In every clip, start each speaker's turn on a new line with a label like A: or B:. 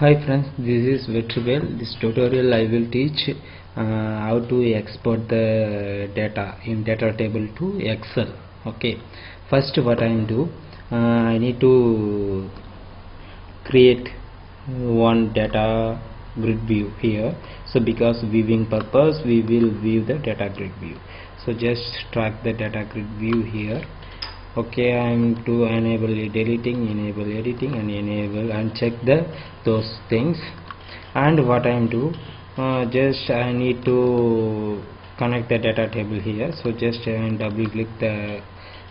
A: Hi friends, this is Vetrivel. This tutorial I will teach uh, how to export the data in data table to Excel. Okay, first what I am do, uh, I need to create one data grid view here. So because viewing purpose, we will view the data grid view. So just track the data grid view here okay i'm to enable deleting enable editing and enable and check the those things. And what i'm do uh, just i need to connect the data table here. So just uh, double click the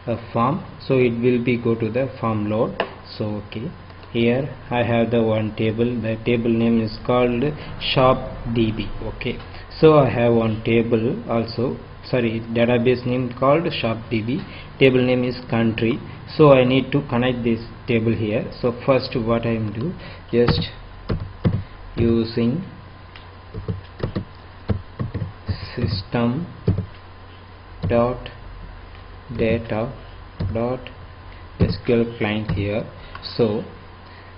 A: uh, form. So it will be go to the form load. So okay. Here i have the one table. The table name is called shop db okay. So i have one table also. Sorry database name called shopdb table name is country. So i need to connect this table here. So first what i am do just using system dot data dot sql client here. So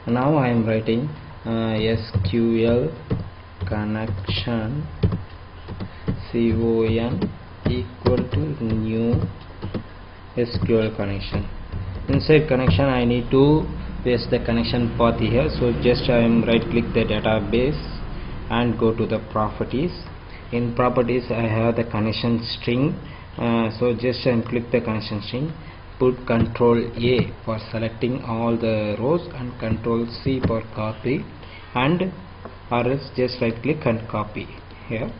A: now i am writing uh, sql connection con equal to new SQL connection. Inside connection I need to paste the connection path here. So just I am right click the database and go to the properties. In properties I have the connection string. Uh, so just I click the connection string. Put control A for selecting all the rows and control C for copy. And or else just right click and copy here.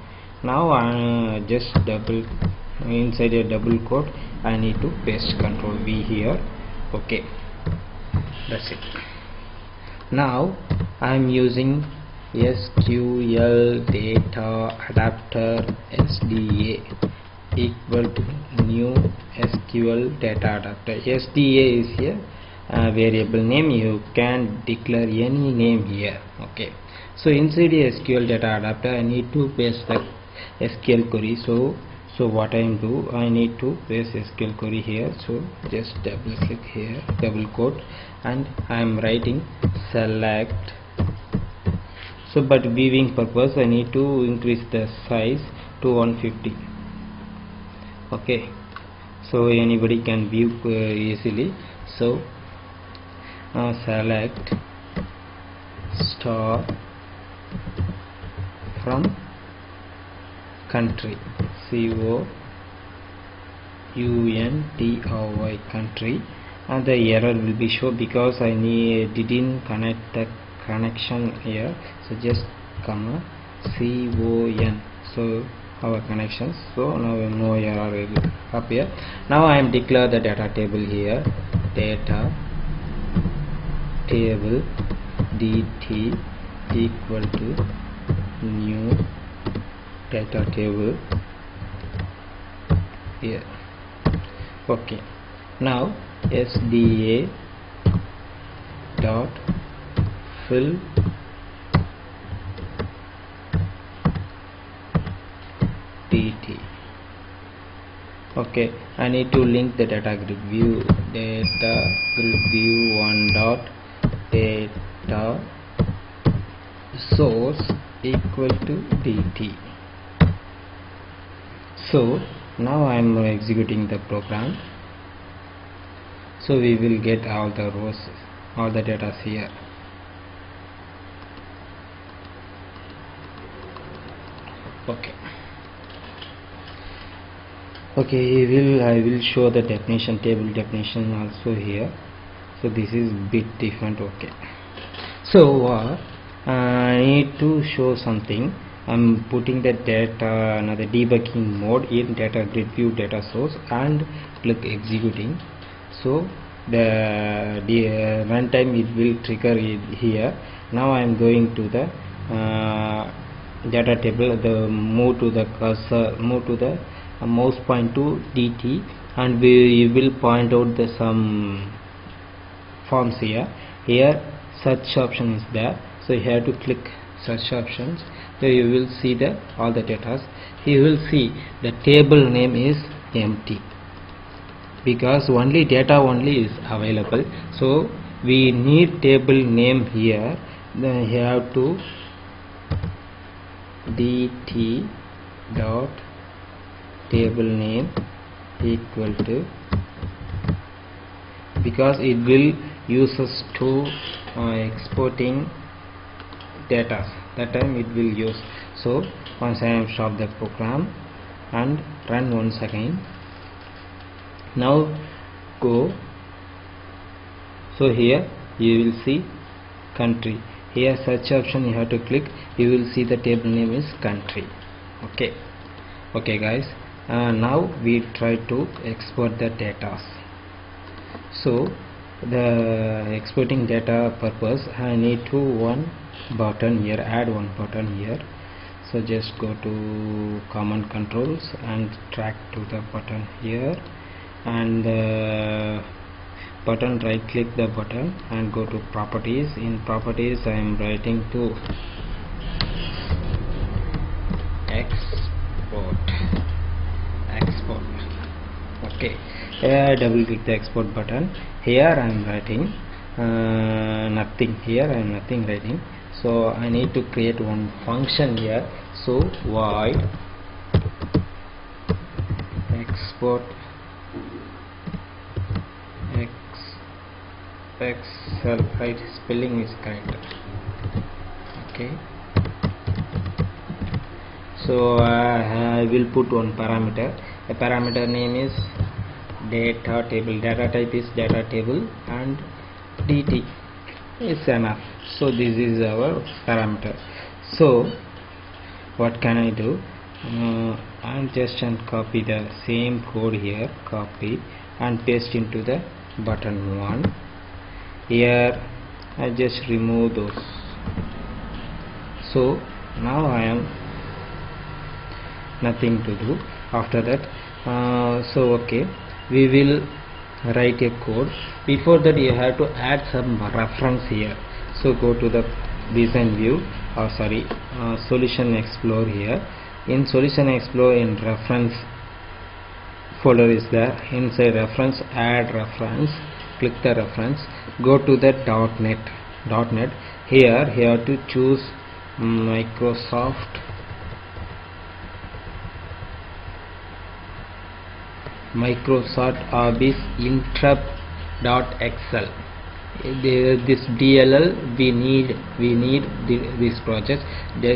A: Now uh, just double inside a double quote I need to paste control V here. Okay. That's it. Now I am using SQL data adapter SDA equal to new SQL data adapter. SDA is here uh, variable name. You can declare any name here. Okay. So inside the SQL data adapter I need to paste the SQL query. So so what I am do I need to paste SQL query here. So just double click here double quote and I am writing select. So but viewing purpose I need to increase the size to 150 okay. So anybody can view uh, easily. So uh, select star from country. C O U N T R Y country. And the error will be show because I need didn't connect the connection here. So just comma C O N. So our connections so now no error will appear now I am declare the data table here. Data table dt equal to new data table here okay. Now sda dot fill. Dt okay. I need to link the data grid view data grid view one dot data source equal to dt so now I am executing the program. So we will get all the rows all the data here. Okay. Okay will I will show the definition table definition also here. So this is bit different okay. So uh, I need to show something I'm putting the data another debugging mode in data grid view data source and click executing. So the, the uh, runtime it will trigger here. Now I am going to the uh, data table the move to the cursor move to the uh, mouse point to dt and we will point out the some forms here. Here search option is there. So you have to click search options so you will see the all the data. You will see the table name is empty because only data only is available. So we need table name here. Then have to dt dot table name equal to because it will use us to uh, exporting data. That time it will use so once I am stop the program and run once again. Now go. So here you will see country. Here search option you have to click. You will see the table name is country. Okay. Okay guys. Uh, now we try to export the data. So the exporting data purpose I need to one button here add one button here. So just go to command controls and drag to the button here. And uh, button right click the button and go to properties. In properties I am writing to export. Export. Okay. Double click the export button here I am writing uh, nothing here I am nothing writing. So I need to create one function here. So void export x excel right spelling is correct okay. So uh, I will put one parameter. The parameter name is data table data type is data table and dt is enough. So this is our parameter. So what can I do? Uh, I'm just and copy the same code here copy and paste into the button 1 here I just remove those. So now I am nothing to do after that. Uh, so okay we will write a code before that you have to add some reference here. So go to the design view or sorry uh, solution explorer here. In solution explorer in reference folder is there. Inside reference add reference click the reference. Go to the .net .net. Here here to choose Microsoft Microsoft Office interop.excel this DLL we need we need this project.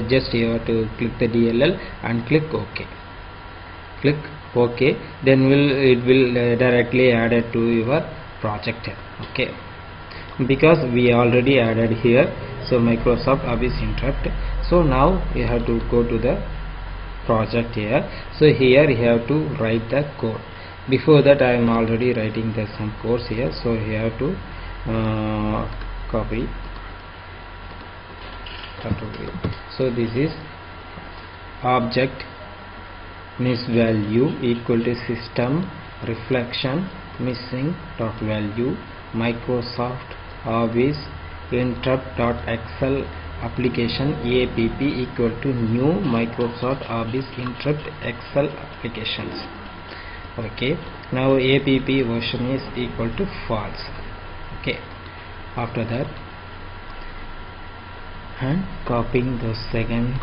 A: Just you have to click the DLL and click OK. Click OK then will it will uh, directly added to your project. Okay because we already added here so Microsoft Office interop so now you have to go to the project here. So here you have to write the code before that I am already writing the some course here so have to uh, copy. So this is object miss value equal to system reflection missing dot value. Microsoft Office interop dot excel application app equal to new Microsoft Office interop excel applications okay. Now app version is equal to false. Okay. After that and copying the second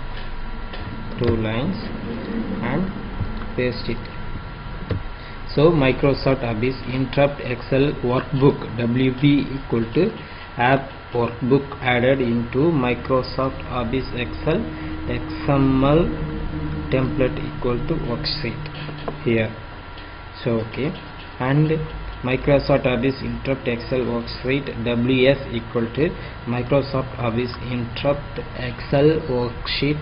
A: two lines and paste it. So Microsoft Office interop Excel workbook WB equal to app workbook added into Microsoft Office Excel XML template equal to worksheet. Here so okay. And Microsoft Office interop Excel worksheet WS equal to Microsoft Office interop Excel worksheet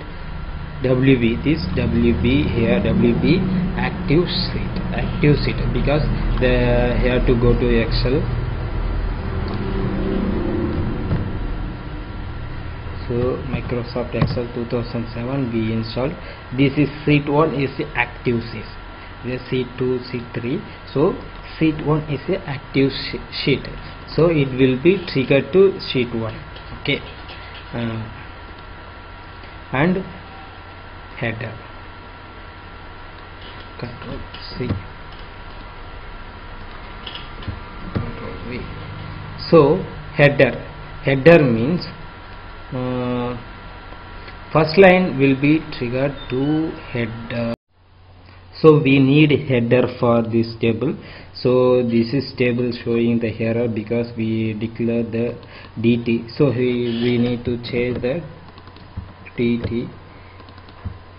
A: WB this WB here WB active sheet active sheet because the here to go to Excel. So Microsoft Excel 2007 we installed. This is sheet 1 is the active sheet this sheet 2 sheet 3 so sheet 1 is a active sheet. So it will be triggered to sheet 1 okay. Uh, and header. Control C. Control V. So header. Header means uh, first line will be triggered to header so we need header for this table. So this is table showing the error because we declare the dt so we, we need to change the dt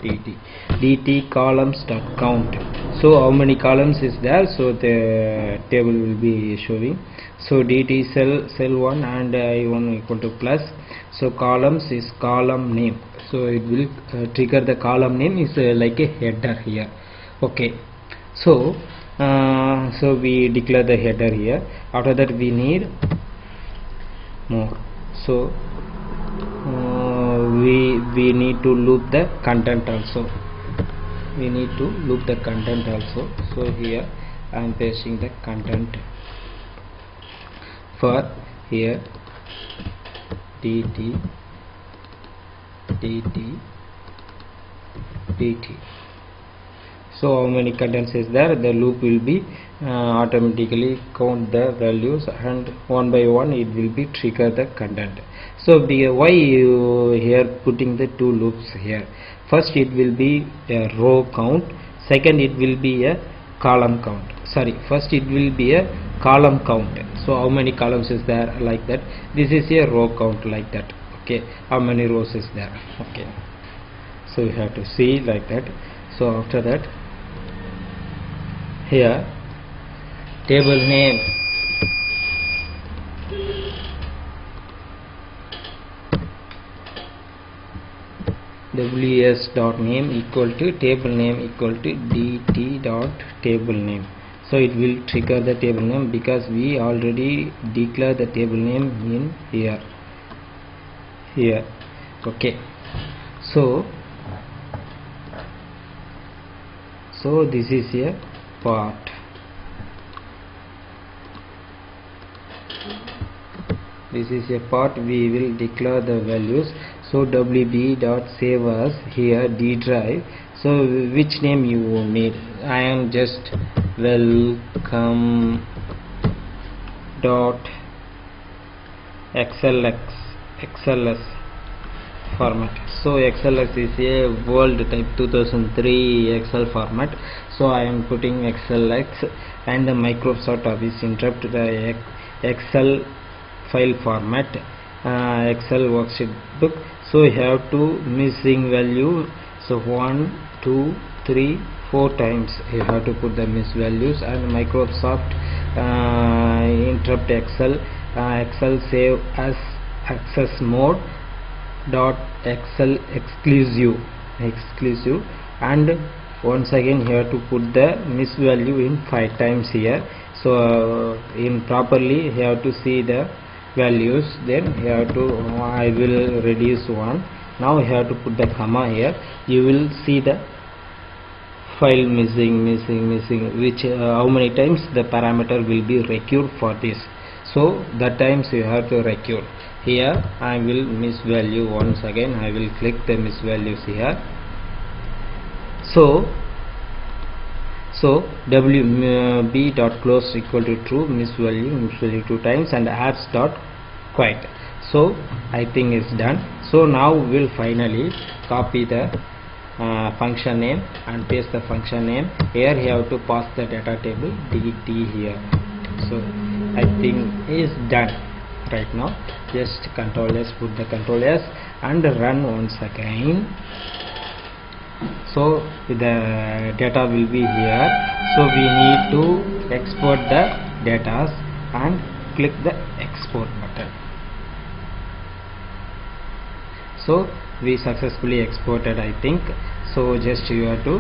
A: dt dt columns dot count. So how many columns is there? So the table will be showing. So dt cell cell 1 and i1 equal to plus. So columns is column name. So it will uh, trigger the column name is uh, like a header here okay. So uh, so we declare the header here. After that we need more. So uh, we we need to loop the content also. We need to loop the content also. So here I am pasting the content for here. Dt dt dt so how many contents is there? The loop will be uh, automatically count the values and one by one it will be trigger the content. So why you here putting the two loops here? First it will be a row count. Second it will be a column count. Sorry first it will be a column count. So how many columns is there like that? This is a row count like that. Okay how many rows is there? Okay. So you have to see like that. So after that here. Table name. Ws dot name equal to table name equal to dt dot table name. So it will trigger the table name because we already declare the table name in here. Here. Okay. So so this is a part this is a part we will declare the values. So wb dot save as here d drive. So which name you need? I am just welcome dot xlx xls format. So xls is a world type 2003 excel format. So i am putting xlx and the microsoft office interop the excel file format uh, excel worksheet book. So you have to missing value. So one two three four times you have to put the miss values and microsoft uh, interop excel uh, excel save as access mode dot excel exclusive exclusive. And once again here to put the miss value in five times here. So uh, in properly have to see the values then here to I will reduce one. Now here to put the comma here. You will see the file missing missing missing which uh, how many times the parameter will be recurred for this. So that times you have to recur here I will miss value once again. I will click the miss values here. So so wb dot close equal to true miss value miss value two times and adds dot quite. So I think it's done. So now we'll finally copy the uh, function name and paste the function name. Here you have to pass the data table dt here. So I think is done right now. Just control s put the control s and run once again. So the data will be here. So we need to export the data and click the export button. So we successfully exported I think. So just you have to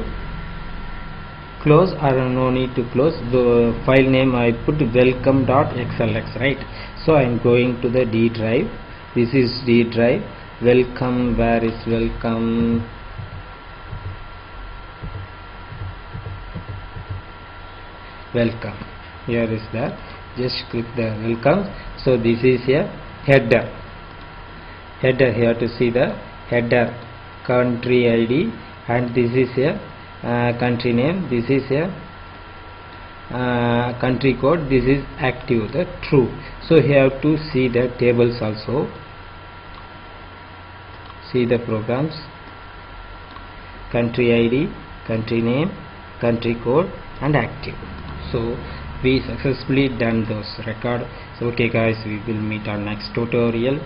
A: close or no need to close the file name I put welcome.xlx right? So I am going to the D drive. This is D drive. Welcome where is welcome? Welcome. Here is the just click the welcome. So this is a header. Header here to see the header country id and this is a uh, country name this is a uh, country code this is active the true. So you have to see the tables also. See the programs. Country id country name country code and active. So we successfully done those record. So okay guys we will meet our next tutorial